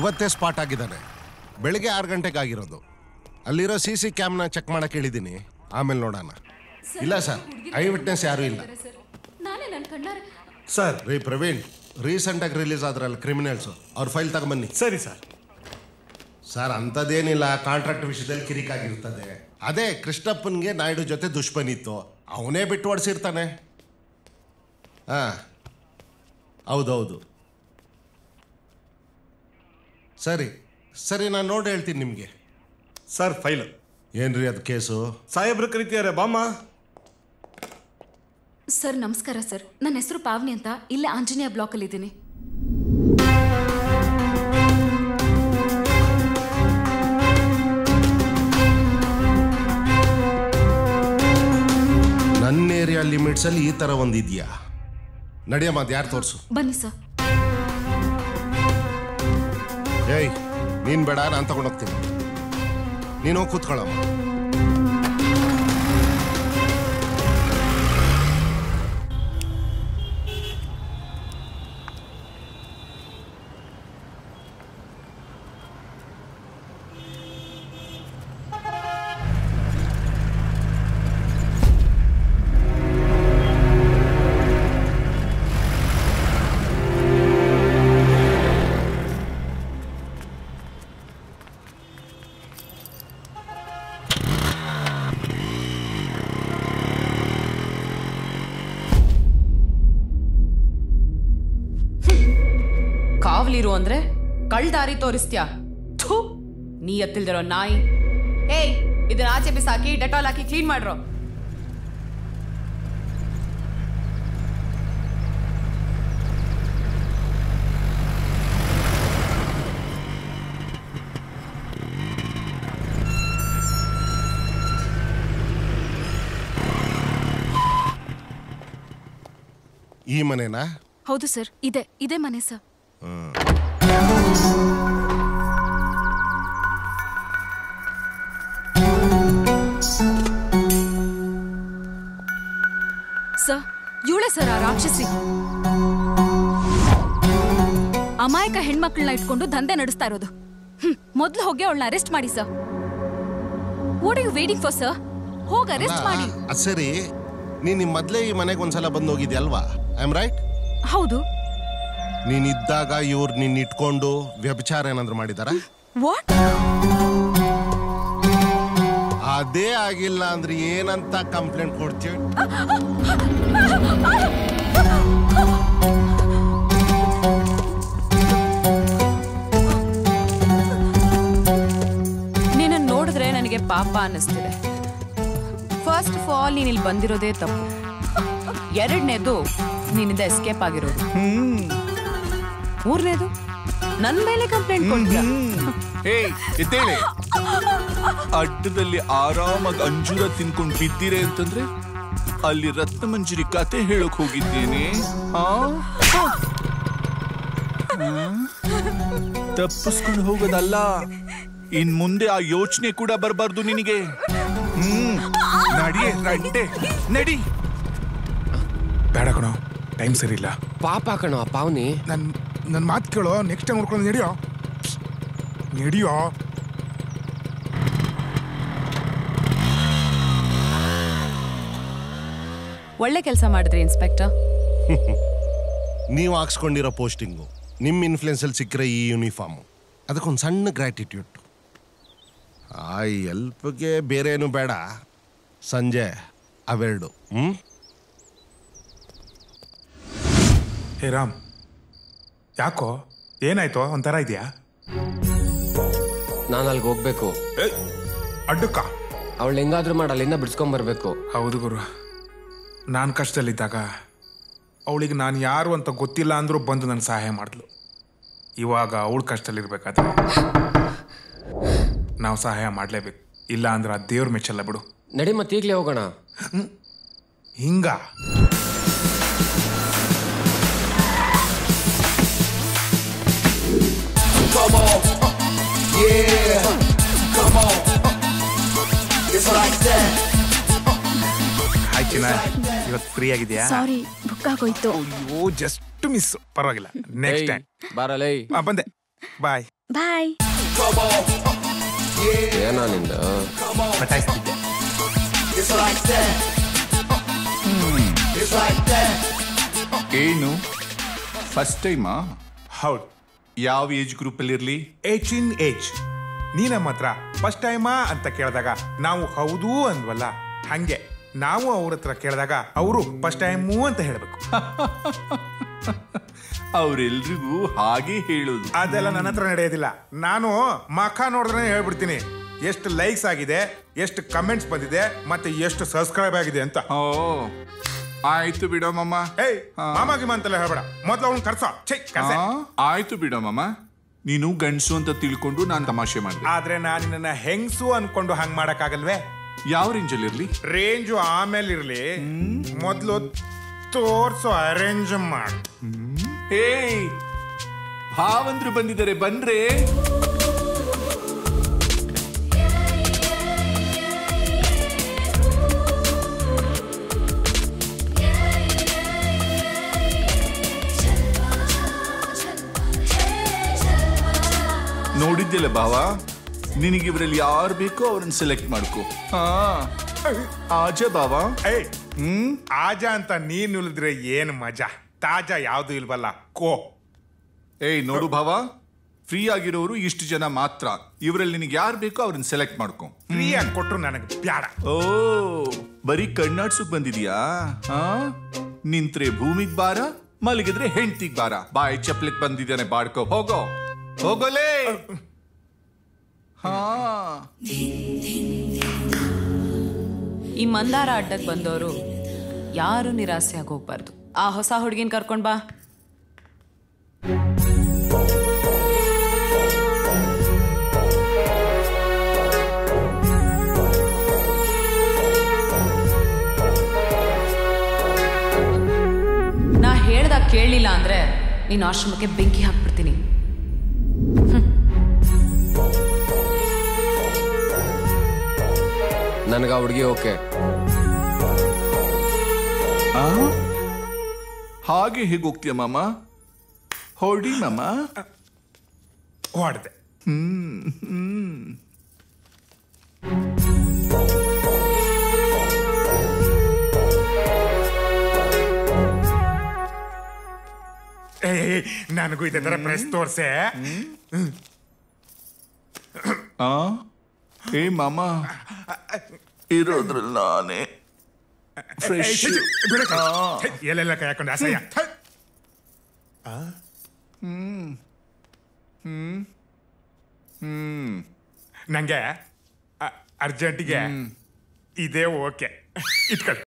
ಇವತ್ತೇ ಸ್ಪಾಟ್ ಆಗಿದ್ದಾನೆ. ಬೆಳಿಗ್ಗೆ ಆರು ಗಂಟೆಗೆ ಆಗಿರೋದು. ಅಲ್ಲಿರೋ ಸಿ ಸಿ ಕ್ಯಾಮ್ನ ಚೆಕ್ ಮಾಡಕ್ಕೆ ಹೇಳಿದ್ದೀನಿ. ಆಮೇಲೆ ನೋಡೋಣ. ಇಲ್ಲ ಸರ್ ಐ ವಿಟ್ನೆಸ್ ಯಾರೂ ಇಲ್ಲ. ನಾನೇ ನನ್ನ ಕಣ್ಣಾರೆ. ಸರ್. ರೀ ಪ್ರವೀಣ್ ರೀಸೆಂಟಾಗಿ ರಿಲೀಸ್ ಆದ್ರಲ್ಲ ಕ್ರಿಮಿನಲ್ಸು ಅವ್ರ ಫೈಲ್ ತಗೊಂಬನ್ನಿ. ಸರಿ ಸರ್. ಸರ್ ಅಂಥದ್ದೇನಿಲ್ಲ ಕಾಂಟ್ರಾಕ್ಟ್ ವಿಷಯದಲ್ಲಿ ಕಿರಿಕಾಗಿರ್ತದೆ. ಅದೇ ಕೃಷ್ಣಪ್ಪನಿಗೆ ನಾಯ್ಡು ಜೊತೆ ದುಷ್ಪನಿತ್ತು. ಅವನೇ ಬಿಟ್ಟು ಓಡಿಸಿರ್ತಾನೆ. ಹಾಂ. ಹೌದೌದು. ಸರಿ ಸರಿ ನಾನು ನೋಡಿ ಹೇಳ್ತೀನಿ ನಿಮಗೆ. Sir file. ಏನ್ರಿ ಅದು ಕೇಸು? ಸಾಹೇಬ್ರು ಕರಿತಿದ್ದಾರೆ ಬಾಮ್ಮ. ಸರ್ ನಮಸ್ಕಾರ ಸರ್. ನನ್ನ ಹೆಸರು ಪಾವನಿ ಅಂತ ಇಲ್ಲೇ ಆಂಜನೇಯ ಬ್ಲಾಕಲ್ಲಿ ಇದ್ದೀನಿ. ನನ್ನ ಏರಿಯಾ ಲಿಮಿಟ್ಸಲ್ಲಿ ಈ ಥರ ಒಂದು ಇದೆಯಾ? ನಡೆಯಮ್ಮ ಅದು ಯಾರು ತೋರಿಸು? ಬನ್ನಿ ಸರ್. ಏಯ್ ನೀನ್ ಬೇಡ ನಾನು ತಗೊಂಡೋಗ್ತೀನಿ ನೀನು ಹೋಗಿ ಕೂತ್ಕೊಳ್ಳಮ್ಮ. ಕಾವಲಿರು ಅಂದ್ರೆ ಕಳ್ ದಾರಿ ತೋರಿಸ್ತ್ಯಾ? ಥೂ ನೀ ಎತ್ತಿಲ್ದಿರೋ ನಾಯಿ. ಏಯ್ ಇದನ್ನ ಆಚೆ ಬಿಸಾಕಿ ಡೆಟಾಲ್ ಹಾಕಿ ಕ್ಲೀನ್ ಮಾಡ್ರೋ. ಈ ಮನೆನಾ? ಹೌದು ಸರ್ ಇದೆ ಇದೆ ಮನೆ ಸರ್. ಸರ್. ಇವಳೆ ಸರ್ ಆ ರಾಕ್ಷಸಿ. ಅಮಾಯಕ ಹೆಣ್ಮಕ್ಳನ್ನ ಇಟ್ಕೊಂಡು ದಂಧೆ ನಡೆಸ್ತಾ ಇರೋದು. ಹ್ಮ್ ಮೊದ್ಲು ಹೋಗಿ ಅವಳನ್ನ ಅರೆಸ್ಟ್ ಮಾಡಿ sir. What you waiting for sir ಹೋಗಿ ಅರೆಸ್ಟ್ ಮಾಡಿ. ಅದು ಸರಿ. ನೀನು ಮೊದಲೇ ಈ ಮನೆಗೆ ಒಂದ್ಸಲ ಬಂದು ಹೋಗಿದ್ಯಲ್ವಾ ಐ ಆಮ್ ರೈಟ್ ಹೌದು. ನೀನಿದ್ದಾಗ ಇವ್ರು ನಿನ್ನ ಇಟ್ಕೊಂಡು ವ್ಯಭಿಚಾರ ಏನಾದ್ರು ಮಾಡಿದಾರ? ವಾಟ್ ಅದೇ ಆಗಿಲ್ಲ ಅಂದ್ರೆ ಏನಂತ ಕಂಪ್ಲೇಂಟ್ ಕೊಡ್ತೀವಿ? ನಿನ್ನ ನೋಡಿದ್ರೆ ನನಗೆ ಪಾಪ ಅನ್ನಿಸ್ತಿದೆ. ಫಸ್ಟ್ ಆಫ್ ಆಲ್ ನೀನ್ ಇಲ್ಲಿ ಬಂದಿರೋದೇ ತಪ್ಪು. ಎರಡನೇದು ನಿನ್ನಿಂದ ಎಸ್ಕೇಪ್ ಆಗಿರೋದು. ಮೂರನೇದು ನನ್ನ ಮೇಲೆ ಕಂಪ್ಲೇಂಟ್ ಕೊಡ್ತೀಯ? ಏಯ್ ಎದ್ದೇಳಿ ಅಡ್ಡದಲ್ಲಿ ಆರಾಮಾಗಿ ಅಂಜೂರ ತಿನ್ಕೊಂಡು ಬಿದ್ದೀರೆ ಅಂತಂದ್ರೆ ಅಲ್ಲಿ ರತ್ನಮಂಜರಿ ಕತೆ ಹೇಳಕ್ ಹೋಗಿದ್ದೇನೆ. ತಪ್ಪಿಸ್ಕೊಂಡು ಹೋಗೋದಲ್ಲ. ಇನ್ ಮುಂದೆ ಆ ಯೋಚನೆ ಕೂಡ ಬರಬಾರ್ದು ನಿನಗೆ. ಹ್ಮ್. ನಡಿಯೇ ರಂಡೆ ನಡಿ. ಬೇಡ ಕಣೋ ಟೈಮ್ ಸರಿ ಇಲ್ಲ. ಪಾಪ ಕಣೋ ಪಾವನಿ. ನನ್ ನನ್ನ ಮಾತು ಕೇಳೋ ನೆಕ್ಸ್ಟ್ ಟೈಮ್ ನೋಡ್ಕೊಂಡು ನಡಿಯೋ. ನಡಿಯೋ. ಒಳ್ಳೆ ಕೆಲಸ ಮಾಡಿದ್ರಿ ಇನ್ಸ್ಪೆಕ್ಟರ್. ನೀವು ಹಾಕ್ಸ್ಕೊಂಡಿರೋ ಪೋಸ್ಟಿಂಗು ನಿಮ್ಮ ಇನ್ಫ್ಲುಯೆನ್ಸಲ್ಲಿ ಸಿಕ್ಕರೆ ಈ ಯೂನಿಫಾರ್ಮು ಅದಕ್ಕೊಂದು ಸಣ್ಣ ಗ್ರ್ಯಾಟಿಟ್ಯೂಡ್. ಆ ಎಲ್ಪ್ಗೆ ಬೇರೆ ಏನು ಬೇಡ. ಸಂಜೆ ಅವೆರಡು ಹ್ಞೂ ಹೇ ರಾಮ್ ಯಾಕೋ? ಏನಾಯ್ತು? ಒಂಥರ ಇದೆಯಾ? ನಾನು ಅಲ್ಲಿಗೆ ಹೋಗ್ಬೇಕು ಅಡ್ಡಕ್ಕ. ಅವಳು ಹೆಂಗಾದ್ರೂ ಮಾಡಿ ಅಲ್ಲಿಂದ ಬಿಡ್ಸ್ಕೊಂಬರ್ಬೇಕು. ಹೌದು ಗುರು. ನಾನು ಕಷ್ಟದಲ್ಲಿದ್ದಾಗ ಅವಳಿಗೆ ನಾನು ಯಾರು ಅಂತ ಗೊತ್ತಿಲ್ಲ ಅಂದರೂ ಬಂದು ನನ್ನ ಸಹಾಯ ಮಾಡಿದ್ಲು ಇವಾಗ ಅವಳು ಕಷ್ಟದಲ್ಲಿರ್ಬೇಕಾದ್ರೆ ನಾವು ಸಹಾಯ ಮಾಡಲೇಬೇಕು ಇಲ್ಲ ಅಂದ್ರೆ ಆ ದೇವ್ರ ಮೆಚ್ಚಲ್ಲ ಬಿಡು ನಡಿ ಮತ್ತೆ ಈಗಲೇ ಹೋಗೋಣ ಹಿಂಗ Come on. Yeah. Come on. It's like that. Hi ಚಿನ್ನ ಇವತ್ತು ಫ್ರೀ ಆಗಿದ್ಯಾ? ಸಾರಿ ಬುಕ್ ಆಗೋಯ್ತು. ಅಯ್ಯೋ ಜಸ್ಟ್ ಮಿಸ್ ಪರವಾಗಿಲ್ಲ. ನೆಕ್ಸ್ಟ್ ಟೈಮ್ ಬರಲೇ ಬಂದೆ. ಬಾಯ್ ಬಾಯ್ ಏನೋ ನಿಂದ? ಪಟಾಯಿಸ್ತಿದ್ದೆ. ಏನು? ಫಸ್ಟ್ ಟೈಮಾ ಹೌದು. ಯಾವ ಏಜ್ ಗ್ರೂಪ್ ಅಲ್ಲಿ ಇರ್ಲಿ? ಏಜ್ ಇನ್ ಏಜ್ ನೀ ನಮ್ಮ ಹತ್ರ ಫಸ್ಟ್ ಟೈಮಾ ಅಂತ ಕೇಳಿದಾಗ ನಾವು ಹೌದು ಅಂದ್ವಲ್ಲ? ಹಂಗೆ. ನಾವು ಅವ್ರ ಹತ್ರ ಕೇಳಿದಾಗ ಅವರು ಫಸ್ಟ್ ಟೈಮು ಅಂತ ಹೇಳಬೇಕು. ಅವ್ರೆಲ್ರಿಗೂ ಹಾಗೆ ಹೇಳೋದು. ಅದೆಲ್ಲ ನನ್ನ ಹತ್ರ ನಡೆಯೋದಿಲ್ಲ. ನಾನು ಮಖ ನೋಡಿದ್ರೆ ಹೇಳ್ಬಿಡ್ತೀನಿ. ಎಷ್ಟು ಲೈಕ್ಸ್ ಆಗಿದೆ ಎಷ್ಟು ಕಮೆಂಟ್ಸ್ ಬಂದಿದೆ ಮತ್ತೆ ಎಷ್ಟು ಸಬ್ಸ್ಕ್ರೈಬ್ ಆಗಿದೆ ಅಂತ. ಓ ಆಯ್ತು ಬಿಡೋಮಮ್ಮ ಏಯ್ ಮಾಮಾಗಿ ಮಂತಲ್ಲ ಅಂತೆಲ್ಲ ಹೇಳ್ಬೇಡ. ಮೊದ್ಲು ಅವ್ನು ಕರ್ಸ. ಛೈ ಕರ್ಸೆ. ಆ, ಆಯ್ತು ಬಿಡೋಮಮ್ಮ ನೀನು ಗಂಡಸು ಅಂತ ತಿಳ್ಕೊಂಡು ನಾನು ತಮಾಷೆ ಮಾಡಿದೆ. ಆದ್ರೆ ನಾನು ನಿನ್ನ ಹೆಂಗ್ಸು ಅನ್ಕೊಂಡು ಹಂಗ್ ಮಾಡಕ್ಕಾಗಲ್ವೇ? ಯಾವ ರೇಂಜಲ್ಲಿ ಇರ್ಲಿ? ರೇಂಜು ಆಮೇಲೆ ಇರ್ಲಿ. ಮೊದ್ಲು ತೋರ್ಸು ಅರೇಂಜ್ ಮಾಡಿ. ಏಯ್ ಭಾವಂದ್ರು ಬಂದಿದ್ದಾರೆ ಬನ್ರೆ ನೋಡಿದ್ದಿಲ್ಲ ಭಾವ ನಿನಗೆ ಇವರಲ್ಲಿ ಯಾರು ಬೇಕೋ ಅವ್ರನ್ನ ಸೆಲೆಕ್ಟ್ ಮಾಡ್ಕೋ. ಹಾ. ಆಜ ಬಾವಾ? ಏ ಹ್ಮ್? ಆಜ ಅಂತ ನೀನ್ ಉಳಿದ್ರೆ ಏನ್ ಮಜಾ? ತಾಜಾ ಯಾವ್ದು ಇಲ್ವಲ್ಲ ಕೋ. ಏಯ್ ನೋಡು ಭಾವ ಫ್ರೀ ಆಗಿರೋರು ಇಷ್ಟು ಜನ ಮಾತ್ರ. ಇವರಲ್ಲಿ ನಿನಗೆ ಯಾರು ಬೇಕೋ ಅವ್ರನ್ನ ಸೆಲೆಕ್ಟ್ ಮಾಡ್ಕೊ. ಫ್ರೀ ಆಗಿ ಕೊಟ್ರು ನನಗೆ ಬ್ಯಾಡ. ಓ ಬರೀ ಕಣ್ಣಾಡ್ಸಕ್ ಬಂದಿದ್ಯಾ? ಹಾ? ನಿಂತ್ರೆ ಭೂಮಿಗ್ ಬಾರ ಮಲಗಿದ್ರೆ ಹೆಂಡ್ತಿಗ್ ಬಾರ. ಬಾಯಿ ಚಪ್ಲಿಕ್ ಬಂದಿದ್ದಾನೆ ಬಾಡ್ಕೋ. ಹೋಗೋ. ಹೋಗೋಲೇ. ಈ ಮಂದಾರ ಅಡ್ಡಕ್ಕೆ ಬಂದವರು ಯಾರು ನಿರಾಸೆ ಆಗೋಗ್ಬಾರ್ದು. ಆ ಹೊಸ ಹುಡುಗಿನ ಕರ್ಕೊಂಡ್ ಬಾ. ನಾ ಹೇಳ್ದಾಗ ಕೇಳಲಿಲ್ಲ ಅಂದ್ರೆ ನೀನು ಆಶ್ರಮಕ್ಕೆ ಬೆಂಕಿ ಹಾಕ್ಬಿಡ್ತೀನಿ. ನನಗ ಹುಡುಗಿ ಓಕೆ ಆ? ಹಾಗೆ ಹೇಗೆ ಹೋಗ್ತೀಯ ಮಾಮ ಹೊಡಿ ಮಾಮ ಹೊಡ್ದೆ ಏಯ್ ನನಗೂ ಇದೇ ತರ ಪ್ರೆಸ್ ತೋರ್ಸೆ. ಆ? ಏ ಮಾಮ. ಇರೋದ್ರಲ್ಲಿ ನಾನೇ ಫ್ರೆಶ್ ಎಲ್ಲೆಲ್ಲ ಕೈ ಹಾಕೊಂಡು ಅಸಹ್ಯ ಥು. ನಂಗೆ ಅ- ಅರ್ಜೆಂಟಿಗೆ ಇದೇ ಓಕೆ ಇಟ್ಕೊಳ್ಳಿ